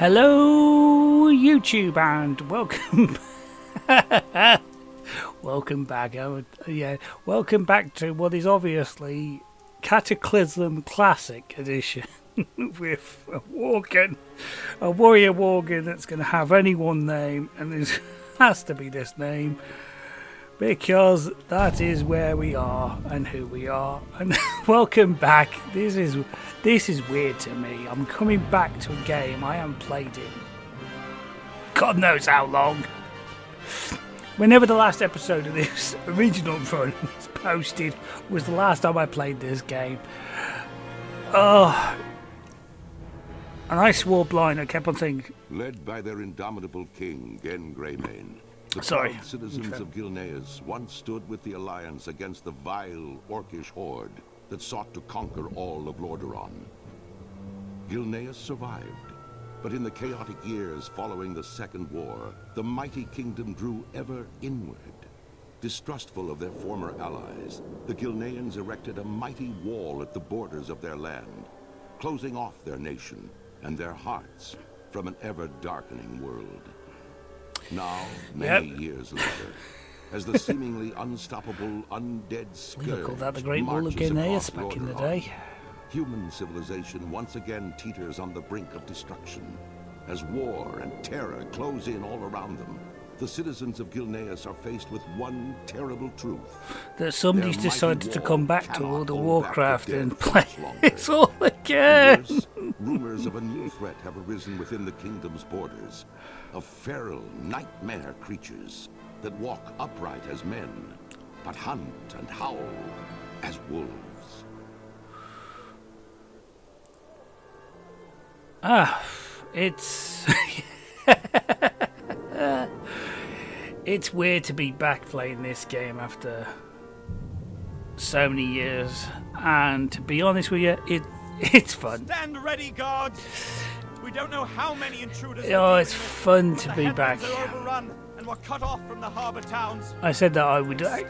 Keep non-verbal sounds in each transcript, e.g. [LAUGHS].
Hello, YouTube, and welcome. [LAUGHS] welcome back. Oh, yeah, welcome back to what is obviously Cataclysm Classic Edition [LAUGHS] with a a warrior Worgen that's going to have any one name, and it [LAUGHS] has to be this name because that is where we are and who we are. And [LAUGHS] welcome back. This is this is weird to me. I'm coming back to a game I haven't played in God knows how long. Whenever the last episode of this [LAUGHS] original run was posted was the last time I played this game. Oh, and I swore blind. I kept on saying, Led by their indomitable king, Genn Greymane, the Sorry. citizens of Gilneas once stood with the Alliance against the vile, orcish horde that sought to conquer all of Lordaeron. Gilneas survived, but in the chaotic years following the Second War, the mighty kingdom drew ever inward. Distrustful of their former allies, the Gilneans erected a mighty wall at the borders of their land, closing off their nation and their hearts from an ever-darkening world. Now, many Yep. years later, as the [LAUGHS] seemingly unstoppable undead "We scourge called that the Great Wall of Gilneas back in the day." Human civilization once again teeters on the brink of destruction. As war and terror close in all around them, the citizens of Gilneas are faced with one terrible truth. That somebody's Their decided to come back to World of the Warcraft and play this [LAUGHS] all again. worse, rumors of a new threat have arisen within the kingdom's borders. Of feral nightmare creatures that walk upright as men, but hunt and howl as wolves. Ah, it's [LAUGHS] it's weird to be back playing this game after so many years, and to be honest with you, it [LAUGHS] it's fun. Stand ready, guards! We don't know how many intruders. Oh, it's fun to be back. overrun, and we're cut off from the harbour towns. I said that I would. I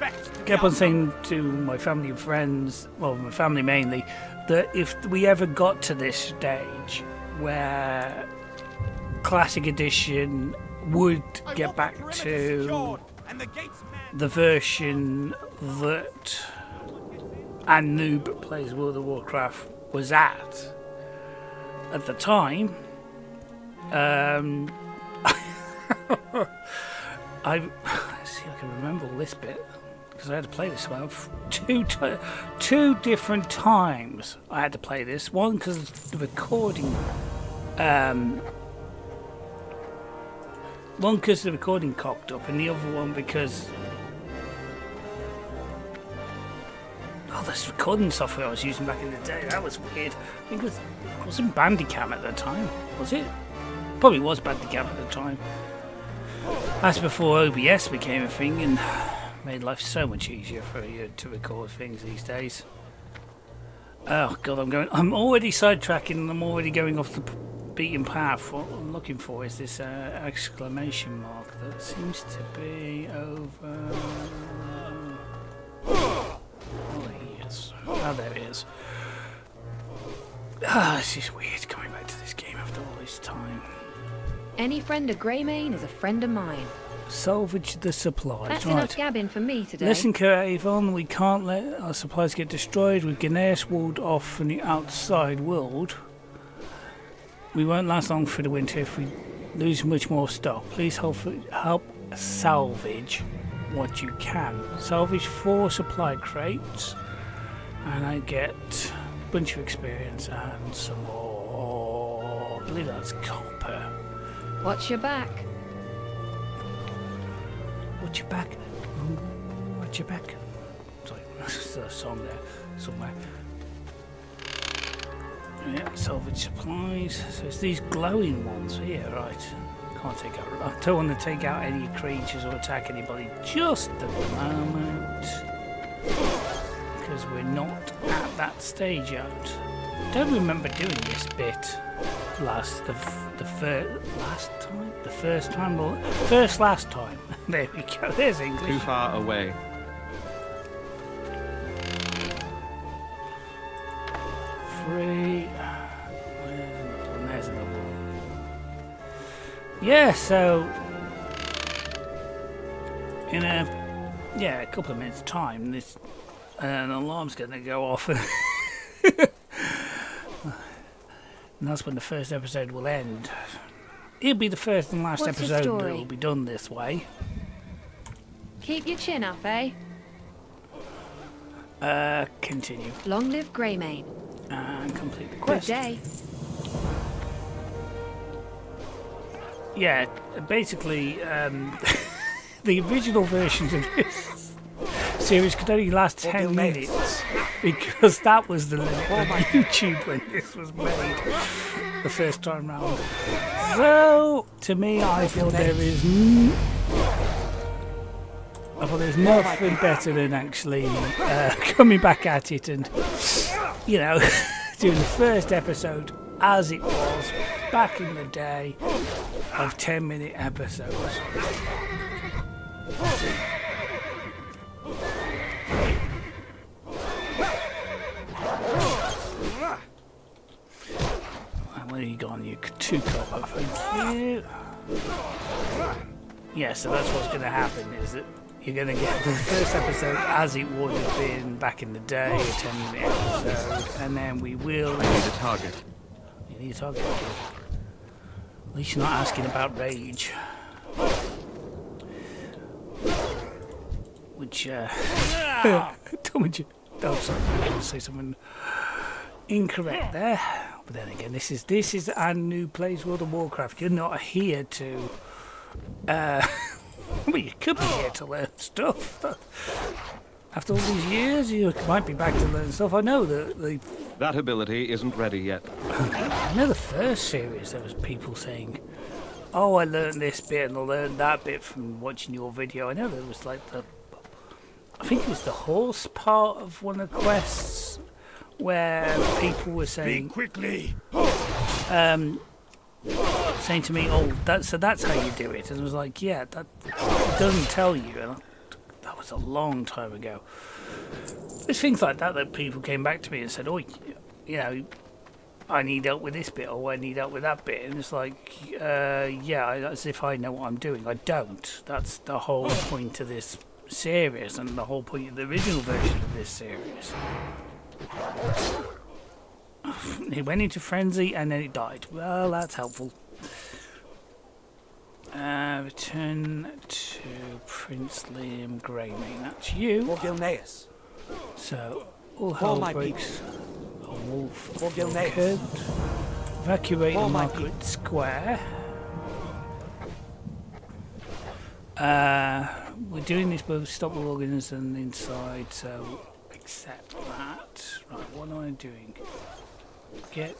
kept on saying to my family and friends, well, my family mainly, that if we ever got to this stage where Classic Edition would get back to the gates manned. the version that a noob plays World of Warcraft was at at the time. Um, [LAUGHS] I let's see I can remember all this bit because I had to play this one two two different times. I had to play this one because the recording. Um, one because the recording cocked up, and the other one because oh, this recording software I was using back in the day that was weird. I think it was it wasn't Bandicam at the time, was it? Probably was Bandicam at the time. That's before OBS became a thing and made life so much easier for you to record things these days. Oh god, I'm going. I'm already sidetracking and I'm already going off the beaten path. What I'm looking for is this uh, exclamation mark that seems to be over. Oh, yes. Oh, there it is. Ah, this is weird coming back to this game after all this time. Any friend of Greymane is a friend of mine. Salvage the supplies. That's right. enough gabbing for me today. Listen, Avon, we can't let our supplies get destroyed with Gilneas walled off from the outside world. We won't last long through the winter if we lose much more stock. Please help, help salvage what you can. Salvage four supply crates, and I get a bunch of experience and some more. I believe that's copper. Watch your back. Watch your back. Watch your back. Sorry, [LAUGHS] there's a song there somewhere. Yeah, salvage supplies. So it's these glowing ones here, right? Can't take out. I don't want to take out any creatures or attack anybody just at the moment. Because we're not at that stage yet. Don't remember doing this bit last the the first last time the first time or first last time. [LAUGHS] there we go. There's English Too far away. Yeah, so in a yeah a couple of minutes time, this an alarm's going to go off, [LAUGHS] and that's when the first episode will end. It'll be the first and last What's episode that will be done this way. Keep your chin up, eh? Uh, continue Long live Greymane. and complete the quest. Good day. Yeah, basically, um, [LAUGHS] the original versions of this series could only last 10 minutes because that was the limit on [LAUGHS] YouTube when this was made the first time round. So, to me, I feel there is. N- I thought there's nothing better than actually uh, [LAUGHS] coming back at it and, you know, doing the first episode as it was back in the day of 10 minute episodes. Where are you gone, you two copper? Thank you. Yeah, so that's what's going to happen is that you're going to get the first episode as it would have been back in the day, a 10 minute episode, and then we will. I Need a target. You need a target. At least you're not asking about rage. Which, uh. don't want you. Oh, sorry. I to say something incorrect there. But then again, this is this is a new plays World of Warcraft. You're not here to. Uh, [LAUGHS] well, you could be here to learn stuff. After all these years, you might be back to learn stuff. I know that the That ability isn't ready yet. I know the first series there was people saying, "Oh, I learned this bit and I learned that bit from watching your video." I know there was like the, I think it was the horse part of one of the quests where people were saying, quickly. um, saying to me, "Oh, that so that's how you do it," and I was like, "Yeah, that doesn't tell you." Was a long time ago. There's things like that that people came back to me and said, "Oh, you know, I need help with this bit, or I need help with that bit," and it's like, uh, "Yeah, as if I know what I'm doing. I don't. That's the whole point of this series, and the whole point of the original version of this series." [SIGHS] It went into frenzy and then it died. Well, that's helpful. Uh, return to Prince Liam Greymane. That's you. For Gilneas. So, all hell my breaks. A wolf. Kurt. Evacuate my Market Square. Uh, we're doing this with stop the organs and inside, so accept that. Right, what am I doing? Get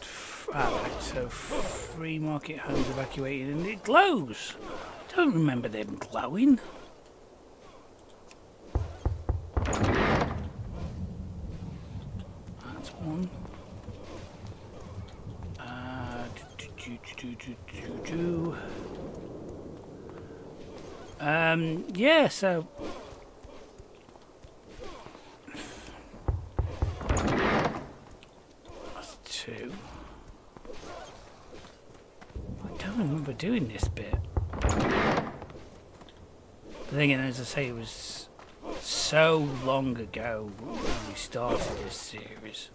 f- ah, right, so free market homes evacuated and it glows. Don't remember them glowing. That's one. Uh, do, do, do. Um, yeah, so. That's two. I don't remember doing this bit. But then again, as I say, it was so long ago when we started this series.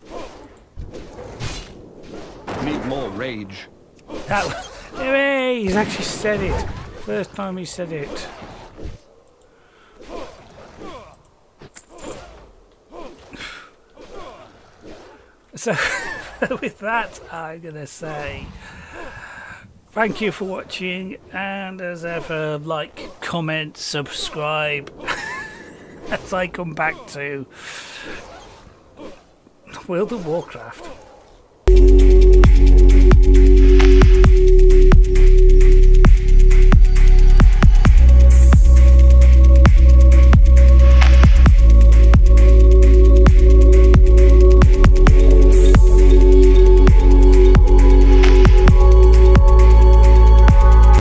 Need more rage. That [LAUGHS] hey, he's actually said it. First time he said it. [LAUGHS] So, [LAUGHS] with that, I'm gonna say thank you for watching, and as ever, like, comment, subscribe [LAUGHS] as I come back to World of Warcraft.